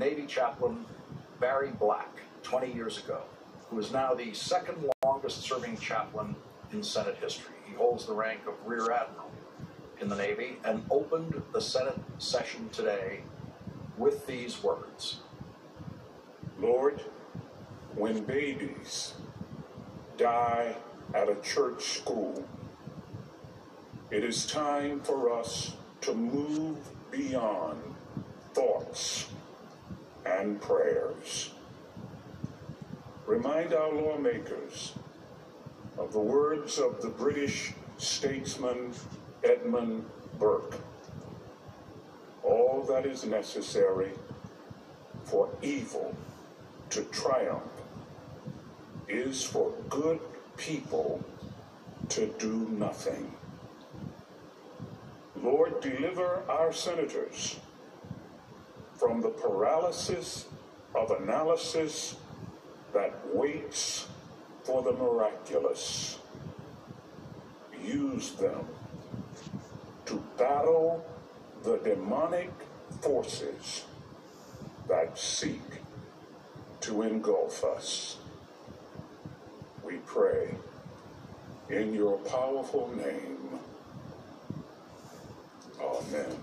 Navy chaplain Barry Black 20 years ago, who is now the second longest serving chaplain in Senate history. He holds the rank of Rear Admiral in the Navy and opened the Senate session today with these words Lord, when babies die at a church school, it is time for us to move beyond thoughts and prayers. Remind our lawmakers of the words of the British statesman Edmund Burke. All that is necessary for evil to triumph is for good people to do nothing. Lord, deliver our senators from the paralysis of analysis that waits for the miraculous. Use them to battle the demonic forces that seek to engulf us. We pray in your powerful name. Amen.